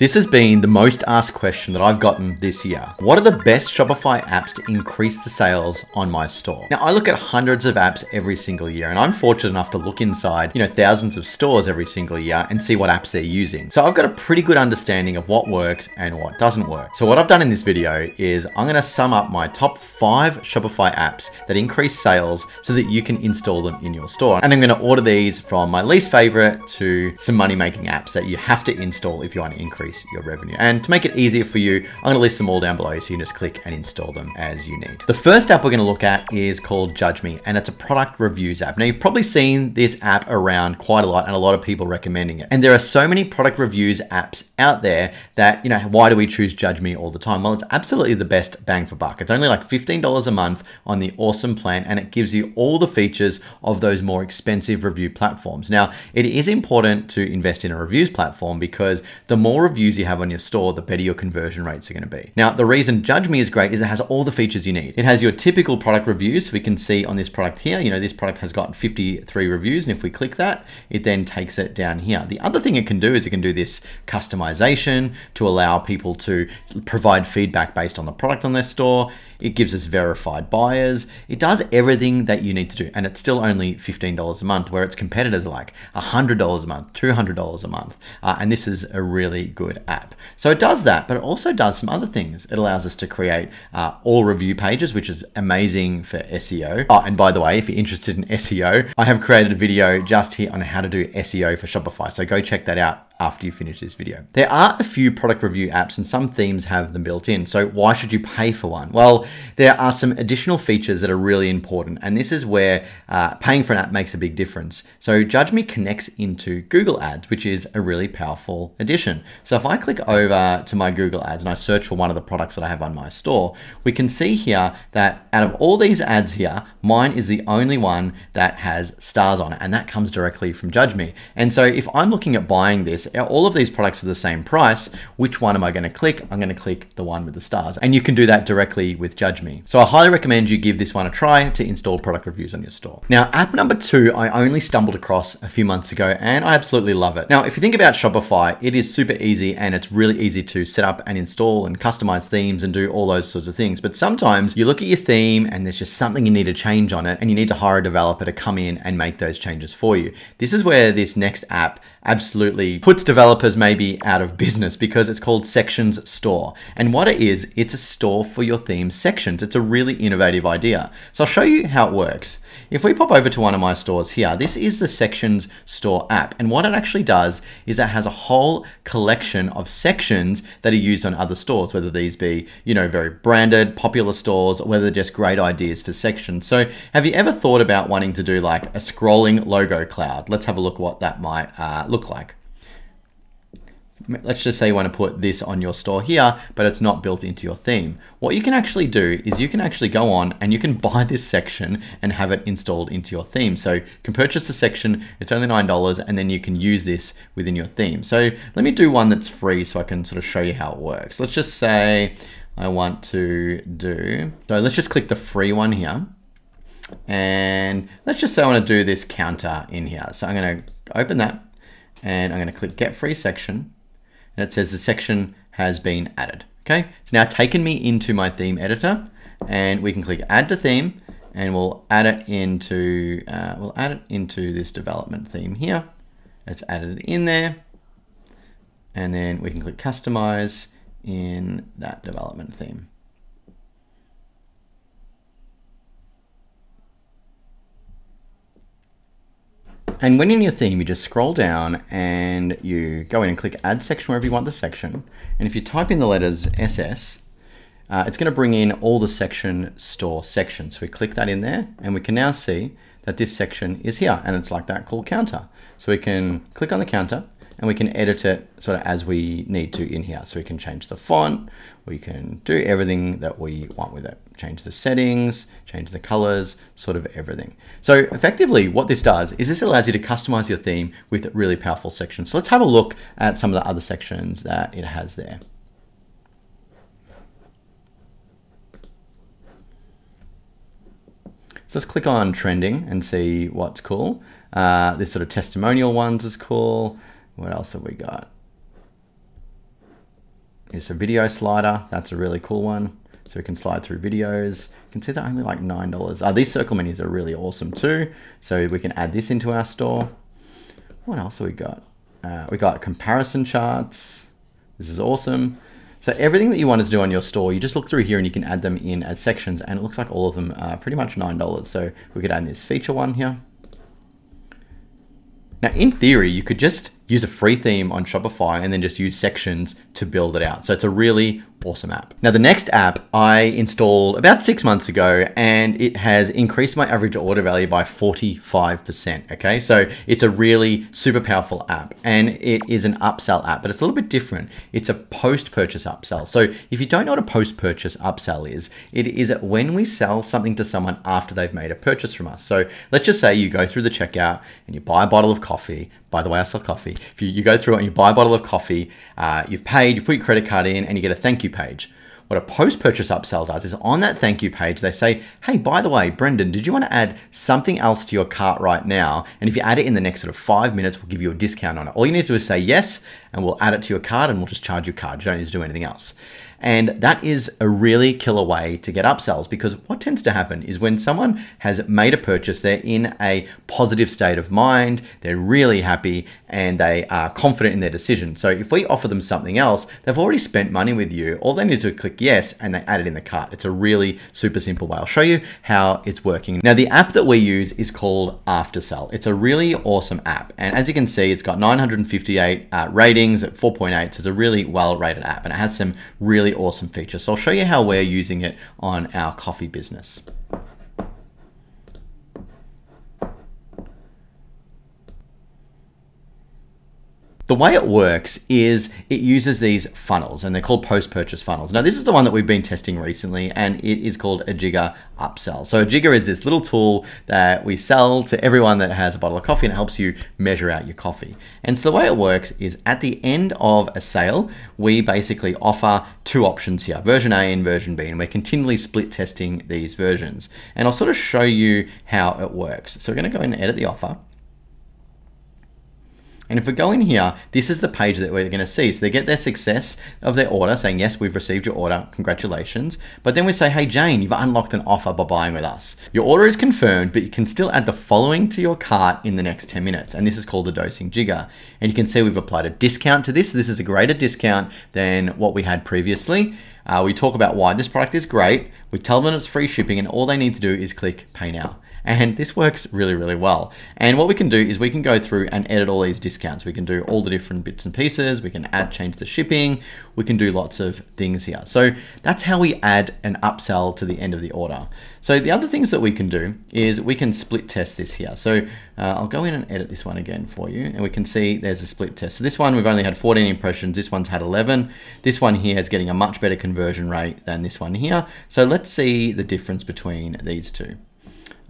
This has been the most asked question that I've gotten this year. What are the best Shopify apps to increase the sales on my store? Now, I look at hundreds of apps every single year, and I'm fortunate enough to look inside, you know, thousands of stores every single year and see what apps they're using. So I've got a pretty good understanding of what works and what doesn't work. So what I've done in this video is I'm gonna sum up my top five Shopify apps that increase sales so that you can install them in your store. And I'm gonna order these from my least favorite to some money-making apps that you have to install if you want to increase increase your revenue. And to make it easier for you, I'm gonna list them all down below so you can just click and install them as you need. The first app we're gonna look at is called Judge Me, and it's a product reviews app. Now you've probably seen this app around quite a lot and a lot of people recommending it. And there are so many product reviews apps out there that, you know, why do we choose Judge Me all the time? Well, it's absolutely the best bang for buck. It's only like $15 a month on the awesome plan and it gives you all the features of those more expensive review platforms. Now, it is important to invest in a reviews platform because the more reviews reviews you have on your store, the better your conversion rates are going to be. Now, the reason Judge Me is great is it has all the features you need. It has your typical product reviews. So we can see on this product here, you know, this product has gotten 53 reviews. And if we click that, it then takes it down here. The other thing it can do is it can do this customization to allow people to provide feedback based on the product on their store. It gives us verified buyers. It does everything that you need to do. And it's still only $15 a month, where its competitors are like $100 a month, $200 a month. Uh, and this is a really good app. So it does that, but it also does some other things. It allows us to create uh, all review pages, which is amazing for SEO. Oh, and by the way, if you're interested in SEO, I have created a video just here on how to do SEO for Shopify. So go check that out after you finish this video. There are a few product review apps and some themes have them built in. So why should you pay for one? Well, there are some additional features that are really important. And this is where uh, paying for an app makes a big difference. So Judge Me connects into Google Ads, which is a really powerful addition. So if I click over to my Google Ads and I search for one of the products that I have on my store, we can see here that out of all these ads here, mine is the only one that has stars on it. And that comes directly from Judge Me. And so if I'm looking at buying this, all of these products are the same price. Which one am I going to click? I'm going to click the one with the stars. And you can do that directly with Judge Me. So I highly recommend you give this one a try to install product reviews on your store. Now, app number two, I only stumbled across a few months ago and I absolutely love it. Now, if you think about Shopify, it is super easy and it's really easy to set up and install and customize themes and do all those sorts of things. But sometimes you look at your theme and there's just something you need to change on it and you need to hire a developer to come in and make those changes for you. This is where this next app absolutely puts developers maybe out of business because it's called Sections Store. And what it is, it's a store for your theme sections. It's a really innovative idea. So I'll show you how it works. If we pop over to one of my stores here, this is the Sections Store app. And what it actually does is it has a whole collection of sections that are used on other stores, whether these be, you know, very branded, popular stores, or whether they're just great ideas for sections. So have you ever thought about wanting to do like a scrolling logo cloud? Let's have a look what that might uh, look like let's just say you want to put this on your store here, but it's not built into your theme. What you can actually do is you can actually go on and you can buy this section and have it installed into your theme. So you can purchase the section, it's only $9, and then you can use this within your theme. So let me do one that's free so I can sort of show you how it works. Let's just say I want to do, so let's just click the free one here. And let's just say I want to do this counter in here. So I'm going to open that and I'm going to click get free section and it says the section has been added. Okay, it's now taken me into my theme editor and we can click add to theme and we'll add it into, uh, we'll add it into this development theme here. It's added in there and then we can click customize in that development theme. And when in your theme, you just scroll down and you go in and click add section wherever you want the section. And if you type in the letters SS, uh, it's gonna bring in all the section store sections. So we click that in there and we can now see that this section is here and it's like that called counter. So we can click on the counter and we can edit it sort of as we need to in here. So we can change the font, we can do everything that we want with it. Change the settings, change the colors, sort of everything. So effectively what this does is this allows you to customize your theme with really powerful sections. So let's have a look at some of the other sections that it has there. So let's click on trending and see what's cool. Uh, this sort of testimonial ones is cool. What else have we got? It's a video slider. That's a really cool one. So we can slide through videos. You can see they're only like $9. Uh, these circle menus are really awesome too. So we can add this into our store. What else have we got? Uh, we got comparison charts. This is awesome. So everything that you want to do on your store, you just look through here and you can add them in as sections and it looks like all of them are pretty much $9. So we could add this feature one here. Now, in theory, you could just use a free theme on Shopify and then just use sections to build it out. So it's a really awesome app. Now the next app I installed about six months ago and it has increased my average order value by 45%. Okay, so it's a really super powerful app and it is an upsell app, but it's a little bit different. It's a post-purchase upsell. So if you don't know what a post-purchase upsell is, it is when we sell something to someone after they've made a purchase from us. So let's just say you go through the checkout and you buy a bottle of coffee. By the way, I sell coffee. If you, you go through it and you buy a bottle of coffee, uh, you've paid, you put your credit card in and you get a thank you page. What a post-purchase upsell does is on that thank you page, they say, hey, by the way, Brendan, did you want to add something else to your cart right now? And if you add it in the next sort of five minutes, we'll give you a discount on it. All you need to do is say yes, and we'll add it to your card and we'll just charge your card. You don't need to do anything else. And that is a really killer way to get upsells because what tends to happen is when someone has made a purchase, they're in a positive state of mind, they're really happy, and they are confident in their decision. So if we offer them something else, they've already spent money with you. All they need to click yes and they add it in the cart. It's a really super simple way. I'll show you how it's working. Now, the app that we use is called Aftersell. It's a really awesome app. And as you can see, it's got 958 uh, ratings at 4.8. So it's a really well rated app and it has some really really awesome feature. So I'll show you how we're using it on our coffee business. The way it works is it uses these funnels and they're called post-purchase funnels. Now this is the one that we've been testing recently and it is called a Jigger Upsell. So a Jigger is this little tool that we sell to everyone that has a bottle of coffee and it helps you measure out your coffee. And so the way it works is at the end of a sale, we basically offer two options here, version A and version B, and we're continually split testing these versions. And I'll sort of show you how it works. So we're gonna go in and edit the offer. And if we go in here, this is the page that we're going to see. So they get their success of their order saying, yes, we've received your order. Congratulations. But then we say, hey, Jane, you've unlocked an offer by buying with us. Your order is confirmed, but you can still add the following to your cart in the next 10 minutes. And this is called the dosing jigger. And you can see we've applied a discount to this. This is a greater discount than what we had previously. Uh, we talk about why this product is great. We tell them it's free shipping and all they need to do is click pay now. And this works really, really well. And what we can do is we can go through and edit all these discounts. We can do all the different bits and pieces. We can add, change the shipping. We can do lots of things here. So that's how we add an upsell to the end of the order. So the other things that we can do is we can split test this here. So uh, I'll go in and edit this one again for you. And we can see there's a split test. So this one, we've only had 14 impressions. This one's had 11. This one here is getting a much better conversion rate than this one here. So let's see the difference between these two.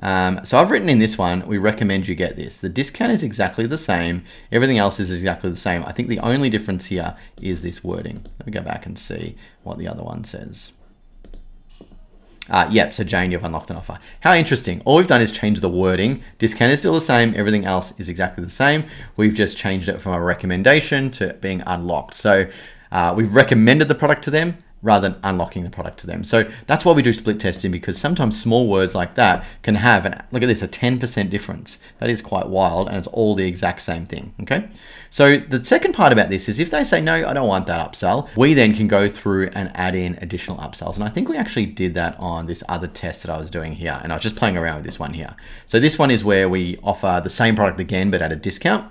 Um, so I've written in this one, we recommend you get this. The discount is exactly the same. Everything else is exactly the same. I think the only difference here is this wording. Let me go back and see what the other one says. Uh, yep, so Jane, you've unlocked an offer. How interesting. All we've done is change the wording. Discount is still the same. Everything else is exactly the same. We've just changed it from a recommendation to being unlocked. So uh, we've recommended the product to them rather than unlocking the product to them. So that's why we do split testing because sometimes small words like that can have, and look at this, a 10% difference. That is quite wild and it's all the exact same thing, okay? So the second part about this is if they say, no, I don't want that upsell, we then can go through and add in additional upsells. And I think we actually did that on this other test that I was doing here. And I was just playing around with this one here. So this one is where we offer the same product again, but at a discount.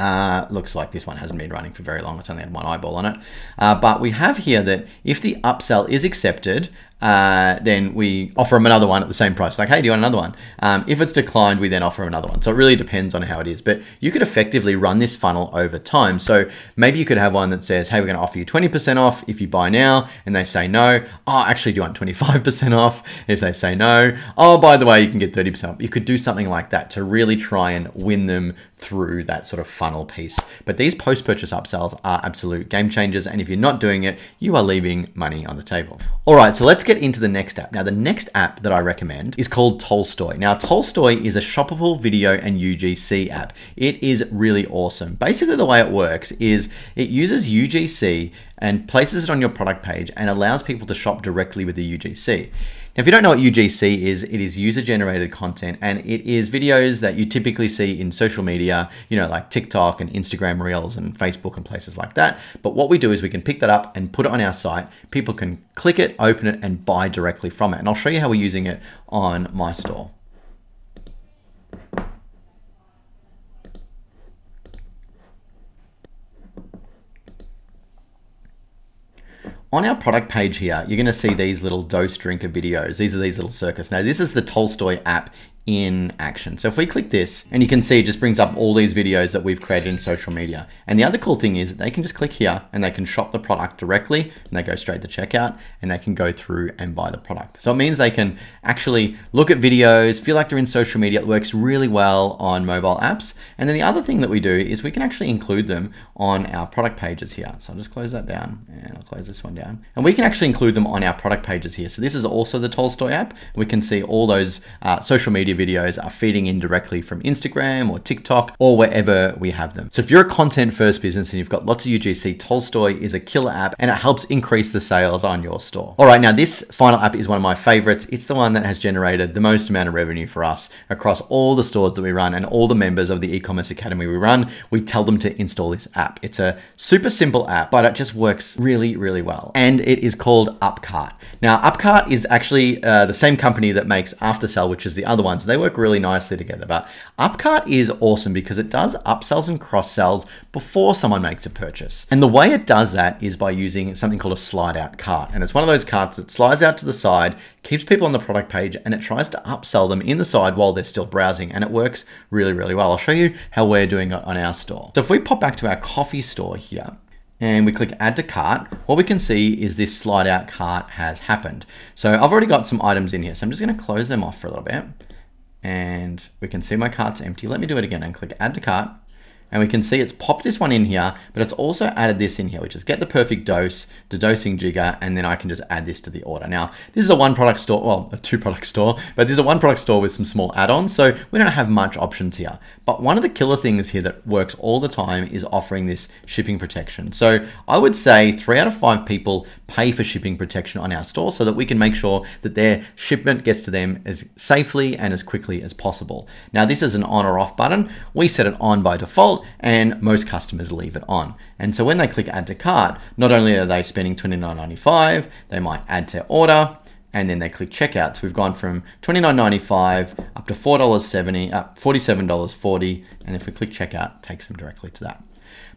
Uh, looks like this one hasn't been running for very long. It's only had one eyeball on it. Uh, but we have here that if the upsell is accepted, uh, then we offer them another one at the same price. Like, hey, do you want another one? Um, if it's declined, we then offer another one. So it really depends on how it is. But you could effectively run this funnel over time. So maybe you could have one that says, hey, we're going to offer you 20% off if you buy now. And they say no. Oh, actually, do you want 25% off? If they say no. Oh, by the way, you can get 30% off. You could do something like that to really try and win them through that sort of funnel piece. But these post-purchase upsells are absolute game changers. And if you're not doing it, you are leaving money on the table. All right, so let's get into the next app. Now, the next app that I recommend is called Tolstoy. Now, Tolstoy is a shoppable video and UGC app. It is really awesome. Basically, the way it works is it uses UGC and places it on your product page and allows people to shop directly with the UGC. Now, if you don't know what UGC is, it is user generated content and it is videos that you typically see in social media, you know, like TikTok and Instagram Reels and Facebook and places like that. But what we do is we can pick that up and put it on our site. People can click it, open it, and buy directly from it. And I'll show you how we're using it on my store. On our product page here, you're going to see these little dose drinker videos. These are these little circus. Now, this is the Tolstoy app in action. So if we click this and you can see it just brings up all these videos that we've created in social media. And the other cool thing is that they can just click here and they can shop the product directly and they go straight to checkout and they can go through and buy the product. So it means they can actually look at videos, feel like they're in social media. It works really well on mobile apps. And then the other thing that we do is we can actually include them on our product pages here. So I'll just close that down and I'll close this one down. And we can actually include them on our product pages here. So this is also the Tolstoy app. We can see all those uh, social media videos are feeding in directly from Instagram or TikTok or wherever we have them. So if you're a content first business and you've got lots of UGC, Tolstoy is a killer app and it helps increase the sales on your store. All right, now this final app is one of my favorites. It's the one that has generated the most amount of revenue for us across all the stores that we run and all the members of the e-commerce academy we run. We tell them to install this app. It's a super simple app, but it just works really, really well. And it is called Upcart. Now, Upcart is actually uh, the same company that makes Aftersell, which is the other one. So they work really nicely together. But Upcart is awesome because it does upsells and cross sells before someone makes a purchase. And the way it does that is by using something called a slide out cart. And it's one of those carts that slides out to the side, keeps people on the product page, and it tries to upsell them in the side while they're still browsing. And it works really, really well. I'll show you how we're doing it on our store. So if we pop back to our coffee store here, and we click add to cart, what we can see is this slide out cart has happened. So I've already got some items in here. So I'm just gonna close them off for a little bit and we can see my cart's empty. Let me do it again and click add to cart and we can see it's popped this one in here, but it's also added this in here, which is get the perfect dose, the dosing jigger, and then I can just add this to the order. Now, this is a one product store, well, a two product store, but this is a one product store with some small add-ons, so we don't have much options here. But one of the killer things here that works all the time is offering this shipping protection. So I would say three out of five people pay for shipping protection on our store so that we can make sure that their shipment gets to them as safely and as quickly as possible. Now, this is an on or off button. We set it on by default, and most customers leave it on. And so when they click add to cart, not only are they spending $29.95, they might add to order, and then they click checkout. So we've gone from $29.95 up to $4.70, up $47.40, and if we click checkout, it takes them directly to that.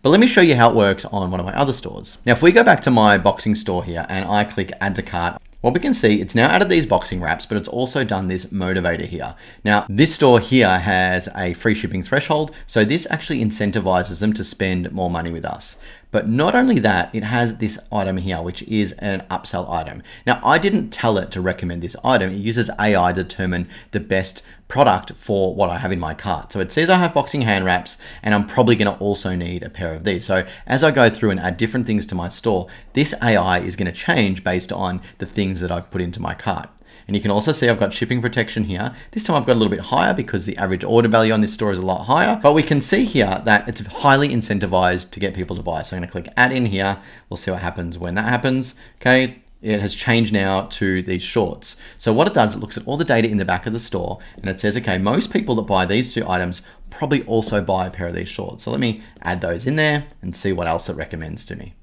But let me show you how it works on one of my other stores. Now, if we go back to my boxing store here and I click add to cart, what we can see, it's now added these boxing wraps, but it's also done this motivator here. Now, this store here has a free shipping threshold, so this actually incentivizes them to spend more money with us. But not only that, it has this item here, which is an upsell item. Now, I didn't tell it to recommend this item. It uses AI to determine the best product for what I have in my cart. So it says I have boxing hand wraps and I'm probably gonna also need a pair of these. So as I go through and add different things to my store, this AI is gonna change based on the things that I've put into my cart. And you can also see I've got shipping protection here. This time I've got a little bit higher because the average order value on this store is a lot higher. But we can see here that it's highly incentivized to get people to buy. So I'm gonna click add in here. We'll see what happens when that happens. Okay, it has changed now to these shorts. So what it does, it looks at all the data in the back of the store and it says, okay, most people that buy these two items probably also buy a pair of these shorts. So let me add those in there and see what else it recommends to me.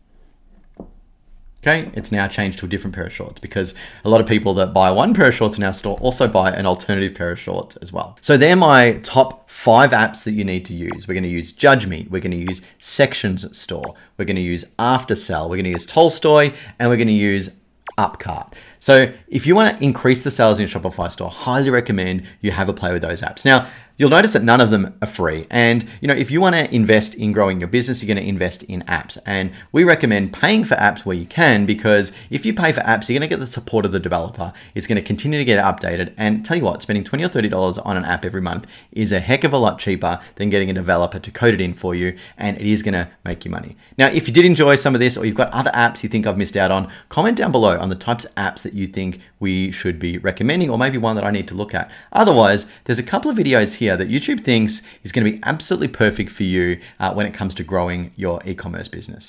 Okay, it's now changed to a different pair of shorts because a lot of people that buy one pair of shorts in our store also buy an alternative pair of shorts as well. So they're my top five apps that you need to use. We're going to use Judge Me, we're going to use Sections Store, we're going to use Aftersell, we're going to use Tolstoy, and we're going to use Upcart. So if you want to increase the sales in your Shopify store, highly recommend you have a play with those apps. Now, you'll notice that none of them are free. And you know, if you want to invest in growing your business, you're going to invest in apps. And we recommend paying for apps where you can because if you pay for apps, you're going to get the support of the developer. It's going to continue to get updated. And tell you what, spending 20 or $30 on an app every month is a heck of a lot cheaper than getting a developer to code it in for you. And it is going to make you money. Now, if you did enjoy some of this or you've got other apps you think I've missed out on, comment down below on the types of apps that that you think we should be recommending or maybe one that I need to look at. Otherwise, there's a couple of videos here that YouTube thinks is going to be absolutely perfect for you uh, when it comes to growing your e-commerce business.